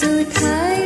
जो था